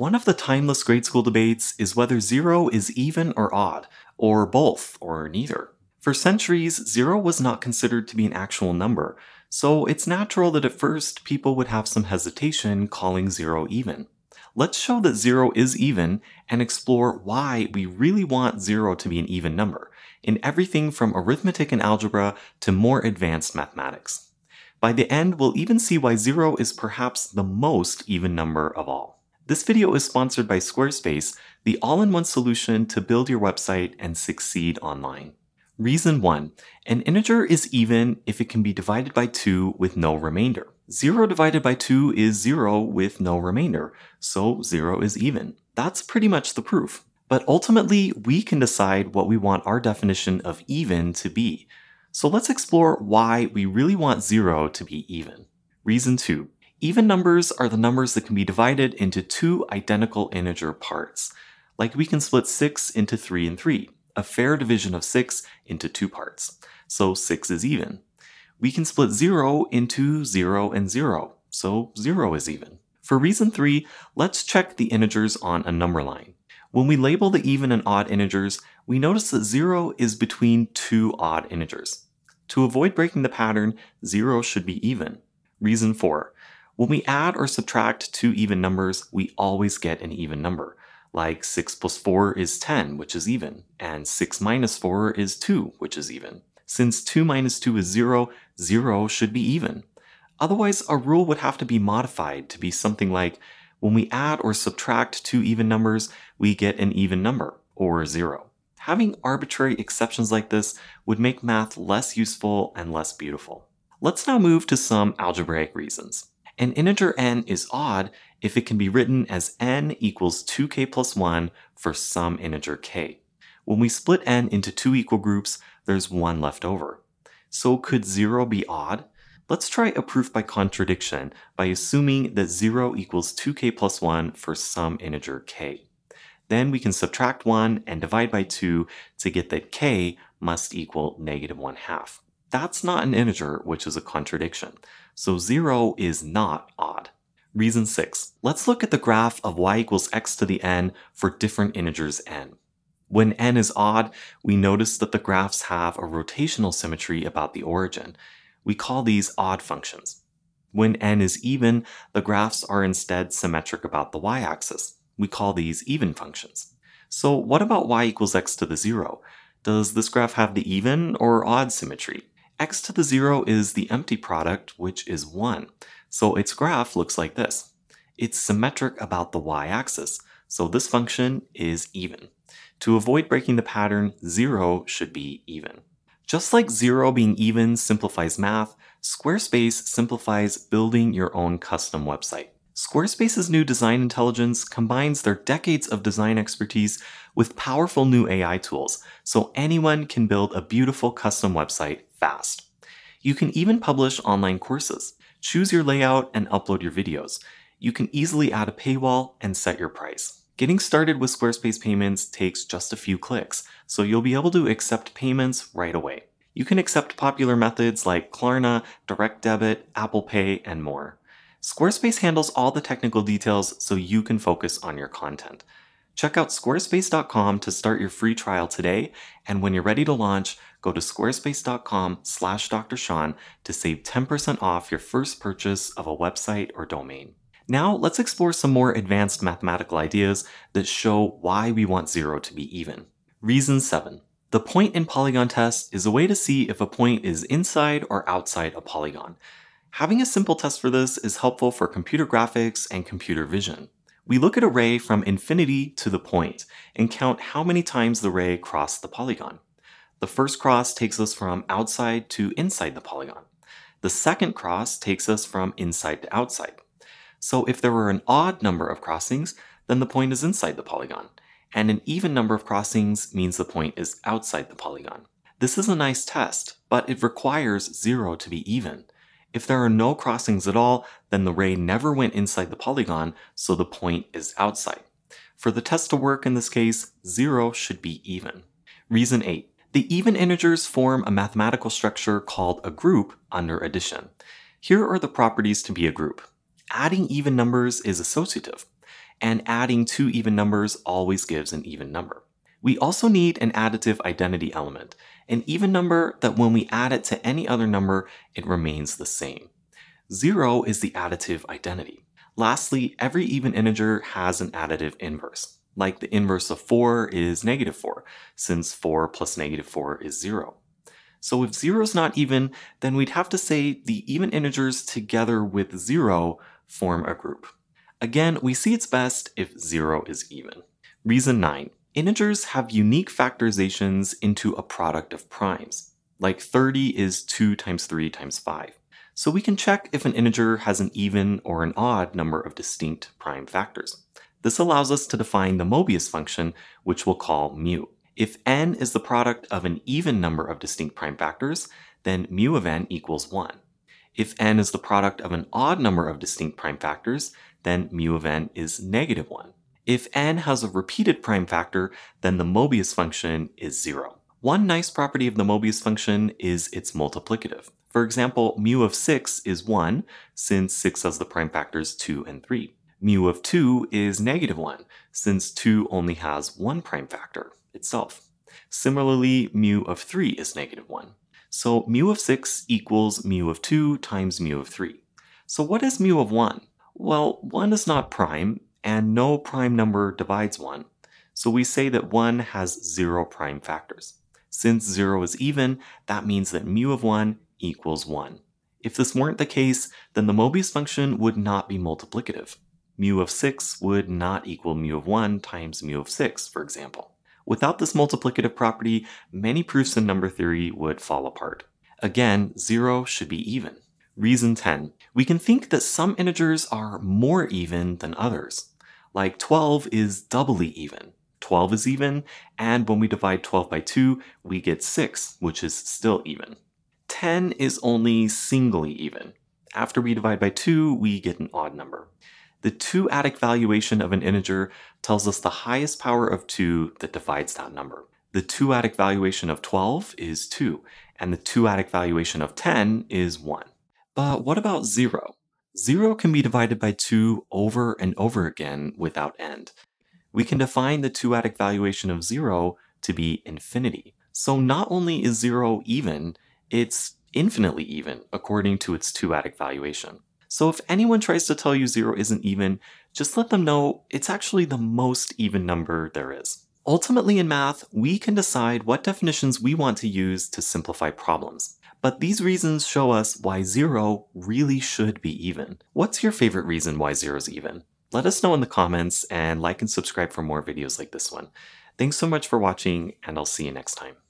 One of the timeless grade school debates is whether 0 is even or odd, or both, or neither. For centuries, 0 was not considered to be an actual number, so it's natural that at first people would have some hesitation calling 0 even. Let's show that 0 is even and explore why we really want 0 to be an even number, in everything from arithmetic and algebra to more advanced mathematics. By the end, we'll even see why 0 is perhaps the most even number of all. This video is sponsored by Squarespace, the all-in-one solution to build your website and succeed online. Reason 1. An integer is even if it can be divided by 2 with no remainder. 0 divided by 2 is 0 with no remainder, so 0 is even. That's pretty much the proof. But ultimately, we can decide what we want our definition of even to be. So let's explore why we really want 0 to be even. Reason 2. Even numbers are the numbers that can be divided into two identical integer parts. Like we can split 6 into 3 and 3, a fair division of 6 into two parts. So 6 is even. We can split 0 into 0 and 0, so 0 is even. For reason 3, let's check the integers on a number line. When we label the even and odd integers, we notice that 0 is between two odd integers. To avoid breaking the pattern, 0 should be even. Reason 4. When we add or subtract two even numbers, we always get an even number. Like 6 plus 4 is 10, which is even, and 6 minus 4 is 2, which is even. Since 2 minus 2 is 0, 0 should be even. Otherwise, our rule would have to be modified to be something like when we add or subtract two even numbers, we get an even number, or zero. Having arbitrary exceptions like this would make math less useful and less beautiful. Let's now move to some algebraic reasons. An integer n is odd if it can be written as n equals 2k plus 1 for some integer k. When we split n into two equal groups, there's one left over. So could 0 be odd? Let's try a proof by contradiction by assuming that 0 equals 2k plus 1 for some integer k. Then we can subtract 1 and divide by 2 to get that k must equal negative 1 half. That's not an integer, which is a contradiction. So 0 is not odd. Reason 6. Let's look at the graph of y equals x to the n for different integers n. When n is odd, we notice that the graphs have a rotational symmetry about the origin, we call these odd functions. When n is even, the graphs are instead symmetric about the y-axis. We call these even functions. So what about y equals x to the 0? Does this graph have the even or odd symmetry? X to the 0 is the empty product, which is 1. So its graph looks like this. It's symmetric about the y-axis, so this function is even. To avoid breaking the pattern, 0 should be even. Just like zero being even simplifies math, Squarespace simplifies building your own custom website. Squarespace's new design intelligence combines their decades of design expertise with powerful new AI tools, so anyone can build a beautiful custom website fast. You can even publish online courses. Choose your layout and upload your videos. You can easily add a paywall and set your price. Getting started with Squarespace payments takes just a few clicks, so you'll be able to accept payments right away. You can accept popular methods like Klarna, Direct Debit, Apple Pay, and more. Squarespace handles all the technical details so you can focus on your content. Check out squarespace.com to start your free trial today, and when you're ready to launch, go to squarespace.com slash drsean to save 10% off your first purchase of a website or domain. Now let's explore some more advanced mathematical ideas that show why we want zero to be even. Reason 7. The point in polygon test is a way to see if a point is inside or outside a polygon. Having a simple test for this is helpful for computer graphics and computer vision. We look at a ray from infinity to the point and count how many times the ray crossed the polygon. The first cross takes us from outside to inside the polygon. The second cross takes us from inside to outside. So if there were an odd number of crossings, then the point is inside the polygon, and an even number of crossings means the point is outside the polygon. This is a nice test, but it requires zero to be even. If there are no crossings at all, then the ray never went inside the polygon, so the point is outside. For the test to work in this case, zero should be even. Reason 8. The even integers form a mathematical structure called a group under addition. Here are the properties to be a group adding even numbers is associative. and adding two even numbers always gives an even number. We also need an additive identity element, an even number that when we add it to any other number, it remains the same. Zero is the additive identity. Lastly, every even integer has an additive inverse. Like the inverse of 4 is negative 4, since 4 plus negative 4 is 0. So if 0 is not even, then we'd have to say the even integers together with 0 form a group. Again, we see it's best if 0 is even. Reason 9. Integers have unique factorizations into a product of primes. Like 30 is 2 times 3 times 5. So we can check if an integer has an even or an odd number of distinct prime factors. This allows us to define the Mobius function, which we'll call mu. If n is the product of an even number of distinct prime factors, then mu of n equals 1. If n is the product of an odd number of distinct prime factors, then mu of n is negative 1. If n has a repeated prime factor, then the Mobius function is 0. One nice property of the Mobius function is its multiplicative. For example, mu of 6 is 1, since 6 has the prime factors 2 and 3. Mu of 2 is negative 1, since 2 only has one prime factor, itself. Similarly, mu of 3 is negative 1. So mu of 6 equals mu of 2 times mu of 3. So what is mu of 1? Well, 1 is not prime, and no prime number divides 1. So we say that 1 has 0 prime factors. Since 0 is even, that means that mu of 1 equals 1. If this weren't the case, then the Mobius function would not be multiplicative. Mu of 6 would not equal mu of 1 times mu of 6, for example. Without this multiplicative property, many proofs in number theory would fall apart. Again, 0 should be even. Reason 10. We can think that some integers are more even than others. Like 12 is doubly even. 12 is even, and when we divide 12 by 2, we get 6, which is still even. 10 is only singly even. After we divide by 2, we get an odd number. The two-adic valuation of an integer tells us the highest power of 2 that divides that number. The two-adic valuation of 12 is 2, and the two-adic valuation of 10 is 1. But what about 0? 0 can be divided by 2 over and over again without end. We can define the two-adic valuation of 0 to be infinity. So not only is 0 even, it's infinitely even according to its two-adic valuation. So if anyone tries to tell you 0 isn't even, just let them know it's actually the most even number there is. Ultimately in math, we can decide what definitions we want to use to simplify problems. But these reasons show us why 0 really should be even. What's your favorite reason why 0 is even? Let us know in the comments and like and subscribe for more videos like this one. Thanks so much for watching and I'll see you next time.